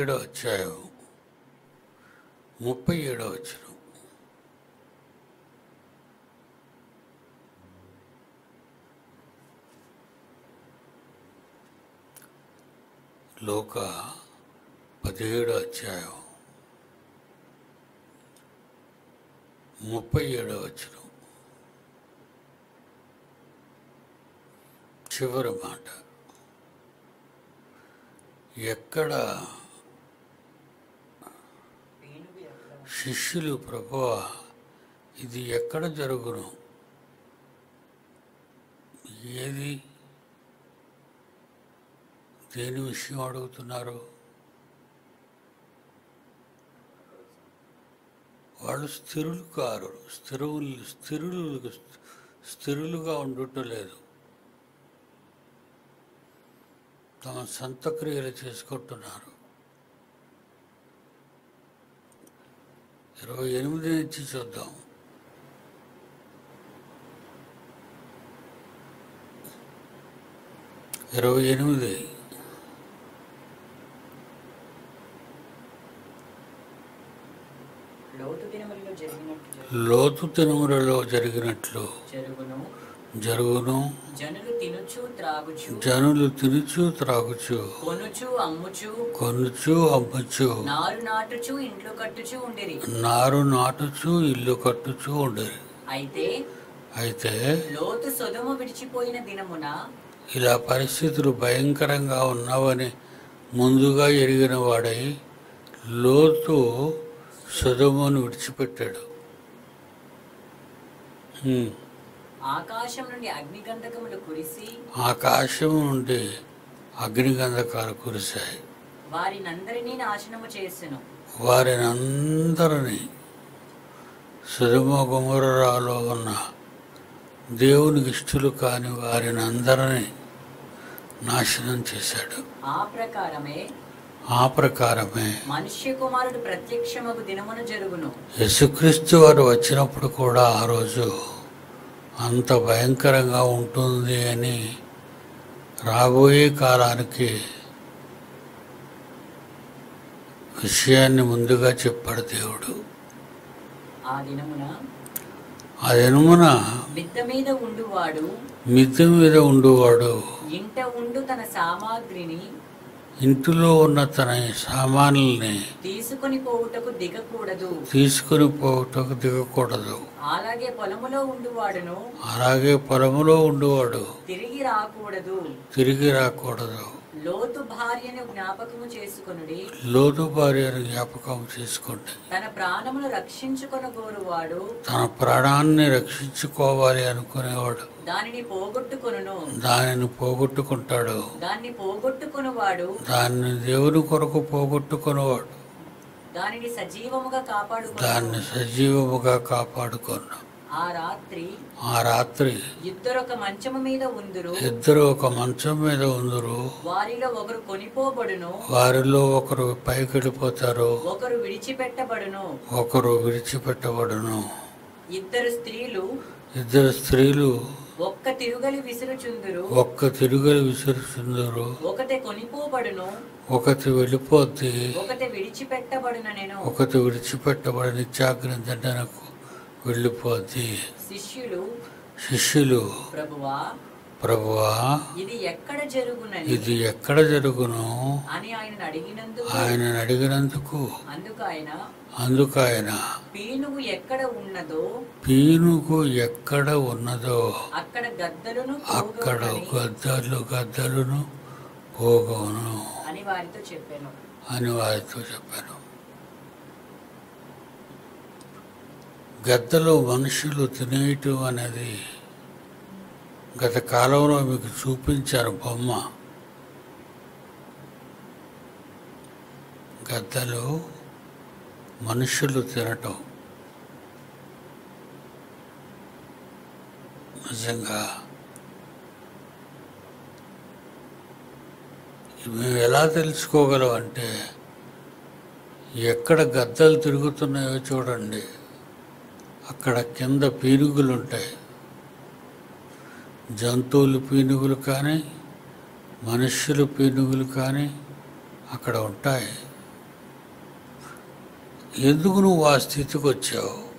ఏడో అధ్యాయం. ముప్పై ఏడో వచ్చిన లోక పదిహేడో అధ్యాయం. ముప్పై ఏడో వచ్చిన చివరి మాట. ఎక్కడ పీనుగు ఎక్కడ శిష్యులు ప్రభువా ఇది ఎక్కడ జరుగును? ఏది? దేని విషయం అడుగుతున్నారు? వాళ్ళు స్థిరులు కారు స్థిరులు స్థిరులు స్థిరులుగా ఉండటం లేదు. తమ సొంత క్రియలు చేసుకుంటున్నారు. ఇరవై ఎనిమిది నుంచి చూద్దాం. ఇరవై ఎనిమిది. లోతు తినుములలో జరిగినట్లు జరుగును. జనులు తినుచు త్రాగుచు. జనులు తినుచు త్రాగుచు. కొనుచు అమ్ముచు. కొనుచు అమ్ముచు. నారు నాటుచు ఇంట్లో కట్టుచు ఉండిరి. నారు నాటుచు ఇల్లు కట్టుచు ఉండేది అయితే అయితే లోతు సొదము విడిచిపోయిన దినమున ఇలా పరిస్థితులు భయంకరంగా ఉన్నావని ముందుగా ఎరిగిన వాడై లోతు సుధమును విడిచిపెట్టాడు. ఆకాశం నుండి అగ్నిగంధకములు కురిసి ఆకాశం నుండి అగ్నిగంధకాలు కురిశాయి. వారినందరినీ నాశనము చేసెను. వారిని అందరినీ సుధమ గుమరాలో ఉన్న దేవునికి ఇష్టలు కాని వారిని అందరినీ నాశనం చేశాడు. ఆ ప్రకారమే ఆ ప్రకారమే మనుష్య కుమారుడు ప్రత్యక్షమగు దినమున జరుగును. యేసుక్రీస్తు వారు వచ్చినప్పుడు కూడా ఆ రోజు అంత భయంకరంగా ఉంటుంది అని రాబోయే కాలానికి విషయాన్ని ముందుగా చెప్పాడు దేవుడు. ఆ దినమున మిద్ద మీద ఉండువాడు మిద్దె మీద ఉండువాడు. ఇంట ఉండు తన సామాగ్రిని ఇంటిలో ఉన్న తన సామాన్లని తీసుకొని పోవుటకు దిగకూడదు. తీసుకుని పోవటకు దిగకూడదు. అలాగే పొలములో ఉండువాడును. అలాగే పొలములో ఉండువాడు. తిరిగి రాకూడదు. తిరిగి రాకూడదు. లోతు భార్యను జ్ఞాపకము చేసుకొనుడి. లోతు భార్యను జ్ఞాపకం చేసుకోండి. తన ప్రాణమును రక్షించుకొనగోరువాడు. తన ప్రాణాన్ని రక్షించుకోవాలి అనుకునేవాడు. దానిని పోగొట్టుకొనును. దానిని పోగొట్టుకుంటాడు. దాన్ని పోగొట్టుకొనువాడు. దాన్ని దేవుని కొరకు పోగొట్టుకునేవాడు. దానిని సజీవముగా కాపాడుకొను. దాన్ని సజీవముగా కాపాడుకున్నాం ఆ రాత్రి ఆ రాత్రి ఇద్దరొక మంచము మీద ఉందురు. ఇద్దరు ఒక మంచం మీద ఉందరు. వారిలో ఒకరు కొనిపోబడును. వారిలో ఒకరు పైకెళ్ళిపోతారు ఒకరు విడిచిపెట్టబడును. ఒకరు విడిచిపెట్టబడును. ఇద్దరు స్త్రీలు ఇద్దరు స్త్రీలు ఒక్క తిరుగలి విసురుచుందురు. ఒక్క తిరుగులు విసురుచుందరు. ఒకటి కొనిపోబడును. ఒకటి వెళ్ళిపోద్ది ఒకటి విడిచిపెట్టబడున నేను. ఒకటి విడిచిపెట్టబడి నిత్యాగ్రంథనకు వెళ్ళిపోద్ది శిష్యులు శిష్యులు ప్రభువా ప్రభువా ఇది ఎక్కడ జరుగునని ఇది ఎక్కడ జరుగును? అని ఆయన అడిగినందుకు ఆయన అడిగినందుకు అందుకు ఆయన అందుకు ఆయన పీనుగు ఎక్కడ ఉన్నదో పీనుగు ఎక్కడ ఉన్నదో అక్కడ గద్దలను అక్కడ గద్దలు గద్దలును పోగోను అని వారితో చెప్పాను. అని వారితో చెప్పాను. గద్దలు మనుషులు తినేయటం అనేది గత కాలంలో మీకు చూపించారు బొమ్మ. గద్దలు మనుషులు తినటం. నిజంగా మేము ఎలా తెలుసుకోగలం అంటే ఎక్కడ గద్దలు తిరుగుతున్నాయో చూడండి. అక్కడ కింద పీనుగులు ఉంటాయి జంతువులు పీనుగులు కానీ మనుషులు పీనుగులు కానీ అక్కడ ఉంటాయి. ఎందుకు నువ్వు ఆ స్థితికి వచ్చావు?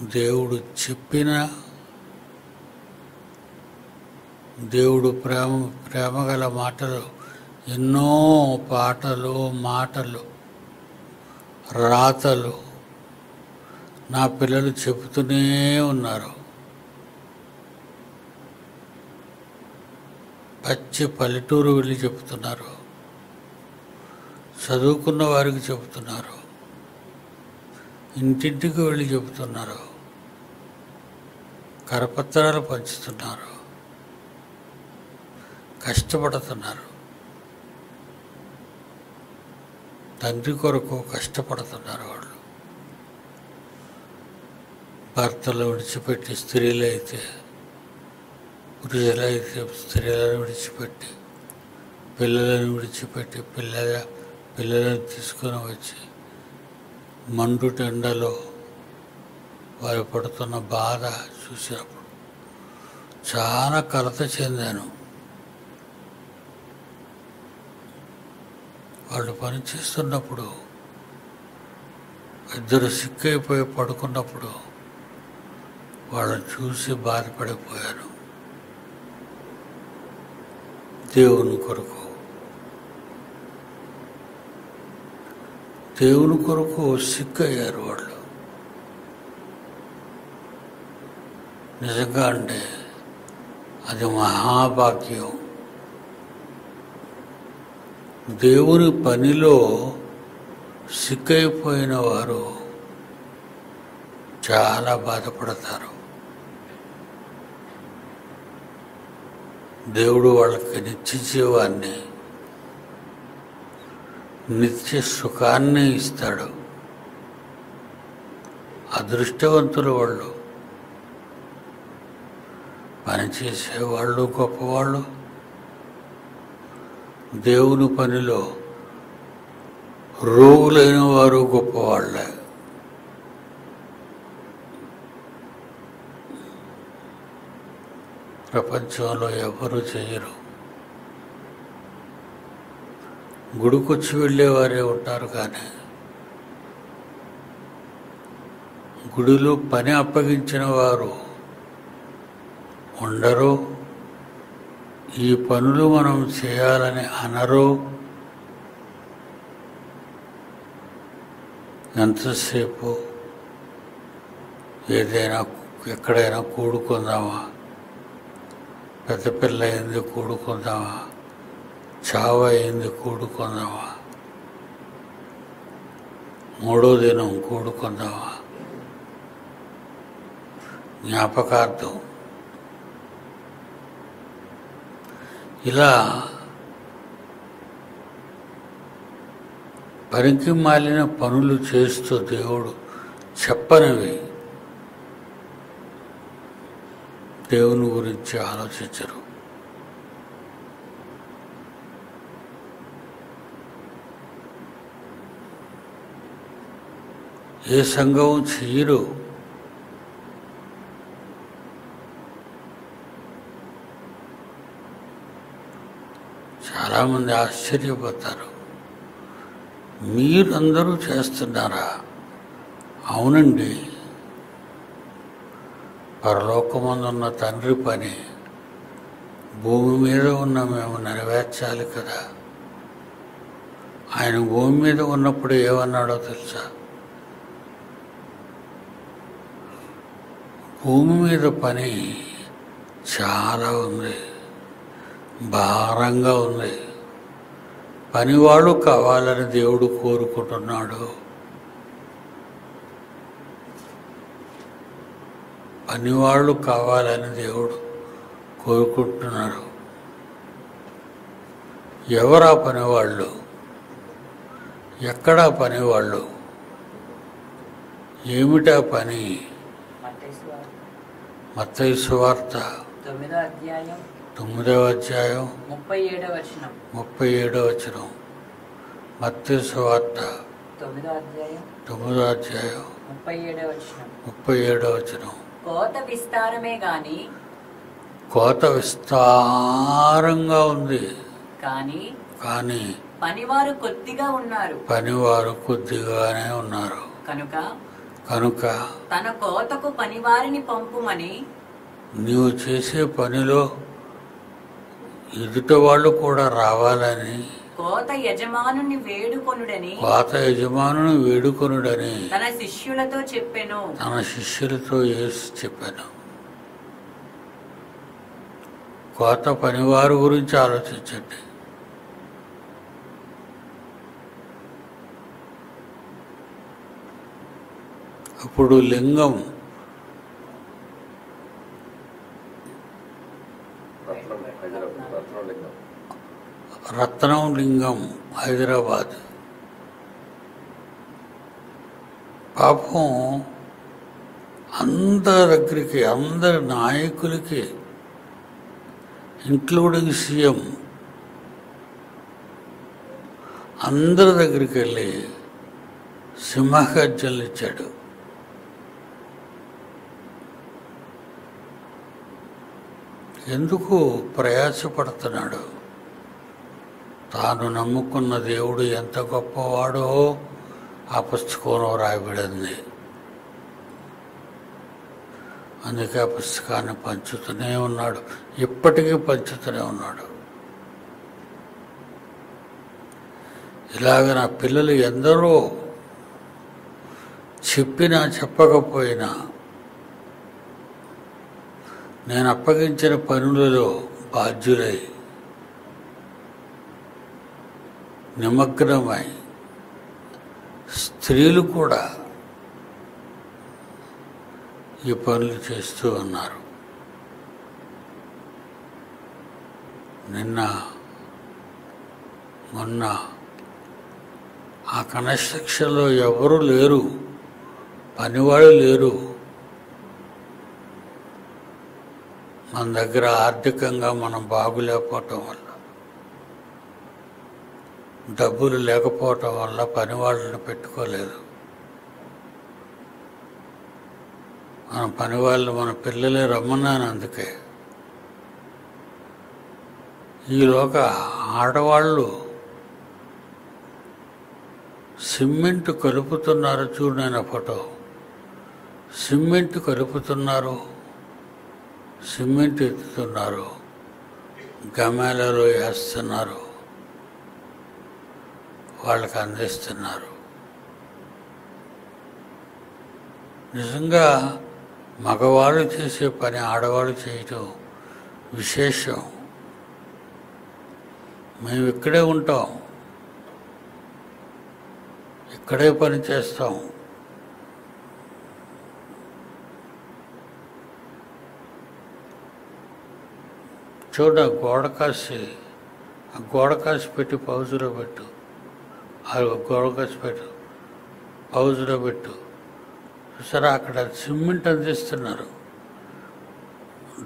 దేవుడు చెప్పిన దేవుడు ప్రేమ ప్రేమగల మాటలు ఎన్నో పాటలు మాటలు రాతలు నా పిల్లలు చెబుతూనే ఉన్నారు. పచ్చి పల్లెటూరు వెళ్ళి చెబుతున్నారు. చదువుకున్న వారికి చెబుతున్నారు. ఇంటింటికి వెళ్ళి చెబుతున్నారు. కరపత్రాలు పంచుతున్నారు. కష్టపడుతున్నారు. తండ్రి కొరకు కష్టపడుతున్నారు వాళ్ళు. భర్తలు విడిచిపెట్టి స్త్రీలైతే పురుషులైతే స్త్రీలను విడిచిపెట్టి పిల్లలను విడిచిపెట్టి పిల్లల పిల్లలను తీసుకొని వచ్చి మండుటెండలో వారు పడుతున్న బాధ చూసినప్పుడు చాలా కలత చెందాను. వాళ్ళు పని చేస్తున్నప్పుడు ఇద్దరు సిక్కైపోయి పడుకున్నప్పుడు వాళ్ళని చూసి బాధపడిపోయాను దేవుని కొరకు. దేవుని కొరకు సిక్కయ్యారు వాళ్ళు. నిజంగా అంటే అది మహాభాగ్యం. దేవుని పనిలో సిక్కైపోయిన వారు చాలా బాధపడతారు. దేవుడు వాళ్ళకి నిత్య జీవాన్ని నిత్య సుఖాన్ని ఇస్తాడు. అదృష్టవంతులు వాళ్ళు పనిచేసేవాళ్ళు గొప్పవాళ్ళు దేవుని పనిలో రోగులైన వారు గొప్పవాళ్ళే. ప్రపంచంలో ఎవరు చేయరు. గుడికొచ్చి వెళ్ళేవారే ఉంటారు కానీ గుడిలో పని అప్పగించిన వారు ఉండరు. ఈ పనులు మనం చేయాలని అనరు. ఎంతసేపు ఏదైనా ఎక్కడైనా కూడుకుందామా? పెద్ద పిల్ల అయింది కూడుకుందామా? చావ అయింది కూడుకుందామా? మూడో దినం కూడుకుందామా? జ్ఞాపకార్థం ఇలా పనికి మాలిన పనులు చేస్తూ దేవుడు చెప్పనివి. దేవుని గురించి ఆలోచించరు. ఏ సంఘం చెయ్యరు చాలామంది ఆశ్చర్యపోతారు. మీరందరూ చేస్తున్నారా? అవునండి. పరలోకమందున్న తండ్రి పని భూమి మీద ఉన్న మేము నెరవేర్చాలి కదా. ఆయన భూమి మీద ఉన్నప్పుడు ఏమన్నాడో తెలుసా? భూమి మీద పని చాలా ఉంది. భారంగా ఉంది పనివాడు కావాలని దేవుడు కోరుకుంటున్నాడు. పనివాళ్ళు కావాలని దేవుడు కోరుకుంటున్నారు. ఎవరా పనివాళ్ళు? ఎక్కడా పనివాళ్ళు? ఏమిటా పని? మత్తయి సువార్త. తొమ్మిదవ అధ్యాయం ముప్పై ఏడవ వచనం. ముప్పై ఏడవ వచనం. మత్తయి సువార్త తొమ్మిదో అధ్యాయం తొమ్మిదో అధ్యాయం ముప్పై ఏడవ వచనం. ముప్పై ఏడవ వచనం. కోత విస్తారమే గాని కోత విస్తారంగా ఉంది. కానీ కానీ పనివారు కొద్దిగా ఉన్నారు. పనివారు కొద్దిగానే ఉన్నారు. కనుక కనుక తన కోతకు పనివారిని పంపుమని నీవు చేసే పనిలో ఎదుట వాళ్ళు కూడా రావాలని. కోత యజమానుని వేడుకొనుడని. పాత యజమానుని వేడుకొనుడని. తన శిష్యులతో చెప్పెను. తన శిష్యులతో యేసు చెప్పాను. కోత పనివారు గురించి ఆలోచించండి. అప్పుడు లింగం రత్నం హైదరాబాద్ రత్నం లింగం రత్నం లింగం హైదరాబాద్. పాపం అందరి దగ్గరికి అందరి నాయకులకి ఇంక్లూడింగ్ సీఎం అందరి దగ్గరికి వెళ్ళి సింహగర్జనలు ఇచ్చాడు. ఎందుకు ప్రయాసపడుతున్నాడు? తాను నమ్ముకున్న దేవుడు ఎంత గొప్పవాడో ఆ పుస్తకంలో రాయబడింది. అందుకే ఆ పుస్తకాన్ని పంచుతూనే ఉన్నాడు. ఇప్పటికీ పంచుతూనే ఉన్నాడు. ఇలాగ నా పిల్లలు ఎందరో చెప్పినా చెప్పకపోయినా నేను అప్పగించిన పనులలో బాధ్యులై నిమగ్నమై స్త్రీలు కూడా ఈ పనులు చేస్తూ ఉన్నారు. నిన్న మొన్న ఆ కన్స్ట్రక్షన్లో ఎవరు లేరు పనివాళ్ళు లేరు. మన దగ్గర ఆర్థికంగా మనం బాగులేకపోవటం వల్ల డబ్బులు లేకపోవటం వల్ల పని వాళ్ళని పెట్టుకోలేదు. మన పని వాళ్ళు మన పిల్లలే రమ్మన్నాను అందుకే. ఈలోక ఆడవాళ్ళు సిమెంట్ కలుపుతున్నారు చూడైన ఫోటో. సిమెంట్ కలుపుతున్నారు సిమెంట్ ఎత్తుతున్నారు గమేలలో వేస్తున్నారు. వాళ్ళకి అందిస్తున్నారు. నిజంగా మగవారు చేసే పని ఆడవాళ్ళు చేయటం విశేషం. మేము ఇక్కడే ఉంటాం. ఇక్కడే పని చేస్తాం. చూడ గోడ కాసి ఆ గోడ కాసి పెట్టి పౌజులో పెట్టు. ఆ గోడ పెట్టు. పౌజులో పెట్టు. చూసారా? అక్కడ సిమెంట్ అందిస్తున్నారు.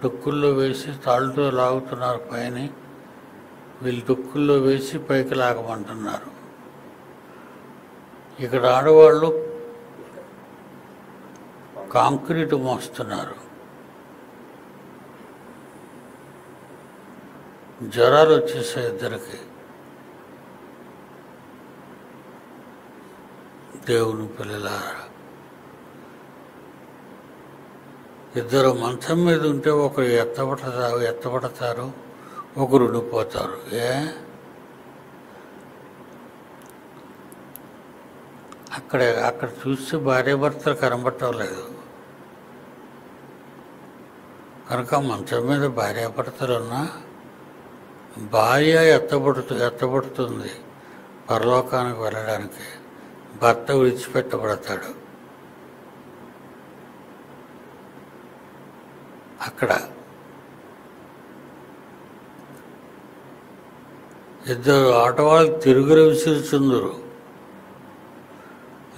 డొక్కుల్లో వేసి తాళ్ళతో లాగుతున్నారు పైన. వీళ్ళు డొక్కుల్లో వేసి పైకి లాగమంటున్నారు. ఇక్కడ ఆడవాళ్ళు కాంక్రీట్ మోస్తున్నారు. జ్వరాలు వచ్చేసాయి ఇద్దరికి. దేవుని పిల్లలారా. ఇద్దరు మంచం మీద ఉంటే ఒకరు ఎత్తబడతారు ఎత్తబడతారు ఒకరు ఉండిపోతారు. ఏ? అక్కడ అక్కడ చూస్తే భార్యాభర్తలు కనబడటం లేదు. కనుక మంచం మీద భార్యాభర్తలు ఉన్నా భార్య ఎత్తబడుతు ఎత్తబడుతుంది పరలోకానికి వెళ్ళడానికి. భర్త విడిచిపెట్టబడతాడు. అక్కడ ఇద్దరు ఆటవాళ్ళు తిరుగులు విసిరుచుందరు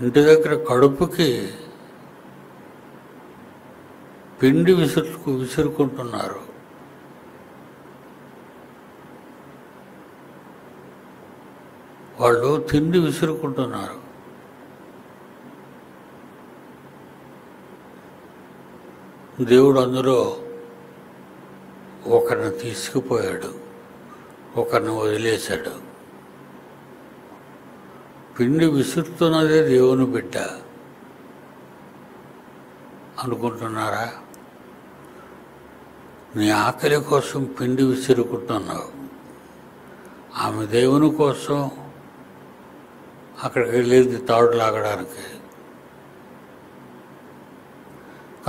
ఇంటి దగ్గర కడుపుకి పిండి విసురుకు విసురుకుంటున్నారు. వాళ్ళు తిండి విసురుకుంటున్నారు. దేవుడు అందులో ఒకరిని తీసుకుపోయాడు ఒకరిని వదిలేశాడు. పిండి విసురుతున్నదే దేవుని బిడ్డ. అనుకుంటున్నారా? నీ ఆకలి కోసం పిండి విసురుకుంటున్నావు. ఆమె దేవుని కోసం అక్కడికి వెళ్ళేది తాడు లాగడానికి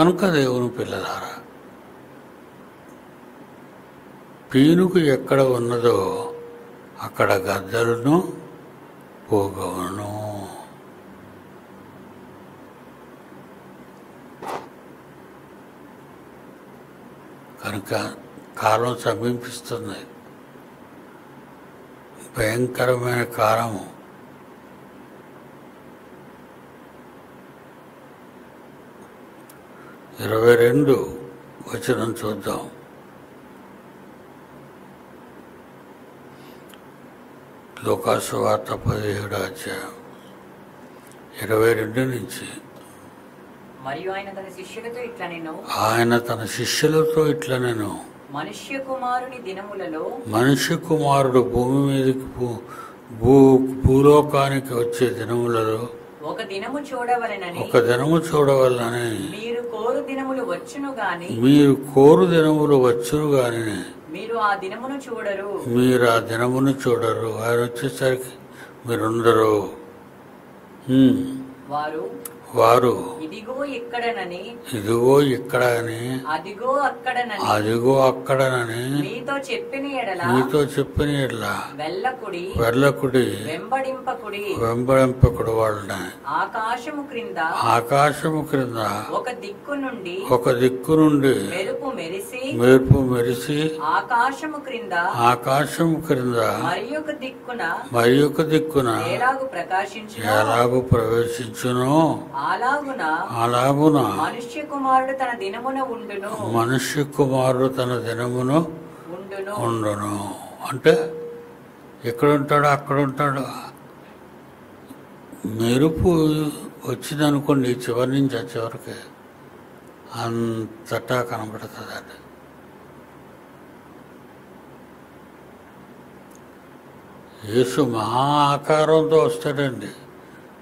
కనుక దేవుని పిల్లలారా పీనుకు ఎక్కడ ఉన్నదో అక్కడ గద్దలను పోగవను. కనుక కాలం సమీపిస్తుంది. భయంకరమైన కాలము. ఇరవై రెండు వచనం చూద్దాం. లోకాసు వార్త పదిహేడు అధ్యాయం ఇరవై రెండు నుంచి. మరియు ఆయన తన శిష్యులతో ఇట్లా నేను ఆయన తన శిష్యులతో ఇట్లా నేను. మనుష్య కుమారుని దినములలో మనిషి కుమారుడు భూమి మీదకి భూ భూలోకానికి వచ్చే దినములలో ఒక దినము చూడవలెనని ఒక దినము చూడవల్లని మీరు కోరు దినములు వచ్చును గాని మీరు కోరు దినములు వచ్చును గాని మీరు ఆ దినమును చూడరు మీరు ఆ దినమును చూడరు ఆయన వచ్చేసరికి మీరుండరు. వారు వారు ఇదిగో ఇక్కడనని ఇదిగో ఇక్కడ అదిగో అక్కడనని అదిగో అక్కడనని మీతో చెప్పిన ఎడల మీతో చెప్పిన ఇట్లా వెళ్ళకుడి వెళ్ళకుడి వెంబడింపకుడి. వెంబడింపకుడు వాళ్ళని. ఆకాశము క్రింద ఆకాశము క్రింద ఒక దిక్కు నుండి ఒక దిక్కు నుండి మెరుపు మెరిసి మెరుపు మెరిసి ఆకాశము క్రింద ఆకాశము క్రింద మరి ఒక దిక్కున మరి ఒక దిక్కున ఎలాగు ప్రకాశించును? ఎలాగూ ప్రవేశించునో? అలాగున మనుష్య కుమారుడు తన దినమున ఉండును. మనుష్య కుమారుడు తన దినమును ఉండును. అంటే ఎక్కడ ఉంటాడో అక్కడ ఉంటాడు మెరుపు వచ్చిందనుకోండి చివరి నుంచి ఆ చివరికి అంతటా కనబడుతుందండి. యేసు మహా ఆకారంతో వస్తాడండి.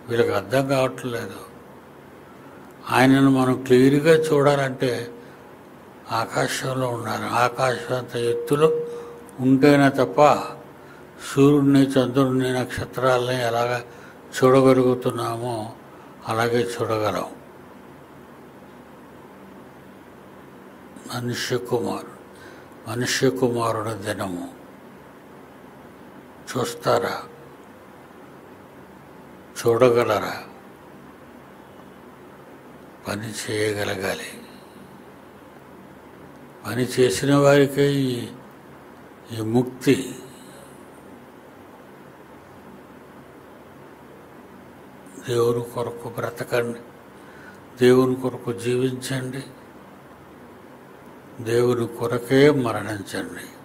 వీళ్ళకి అర్థం కావట్లేదు. ఆయనను మనం క్లియర్గా చూడాలంటే ఆకాశంలో ఉండాలి ఆకాశంత ఎత్తులో ఉంటేనే తప్ప సూర్యుడిని చంద్రుడిని నక్షత్రాలని ఎలాగ చూడగలుగుతున్నామో అలాగే చూడగలం. మనుష్య కుమారుడు మనుష్య కుమారుడు దినము. చూస్తారా? చూడగలరా? పని చేయగలగాలి. పని చేసిన వారికి ఈ ఈ ముక్తి. దేవుని కొరకు బ్రతకండి. దేవుని కొరకు జీవించండి. దేవుని కొరకే మరణించండి.